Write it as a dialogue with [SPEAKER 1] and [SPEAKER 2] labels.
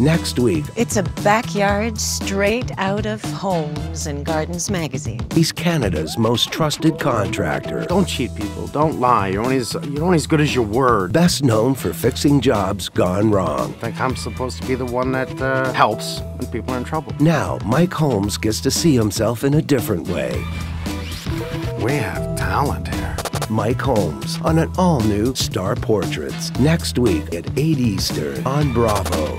[SPEAKER 1] Next week,
[SPEAKER 2] It's a backyard straight out of Homes and Gardens magazine.
[SPEAKER 1] he's Canada's most trusted contractor.
[SPEAKER 3] Don't cheat people. Don't lie. You're only as, you're only as good as your word.
[SPEAKER 1] Best known for fixing jobs gone wrong.
[SPEAKER 3] I think I'm supposed to be the one that uh, helps when people are in trouble.
[SPEAKER 1] Now, Mike Holmes gets to see himself in a different way.
[SPEAKER 3] We have talent here.
[SPEAKER 1] Mike Holmes on an all new Star Portraits next week at 8 Eastern on Bravo.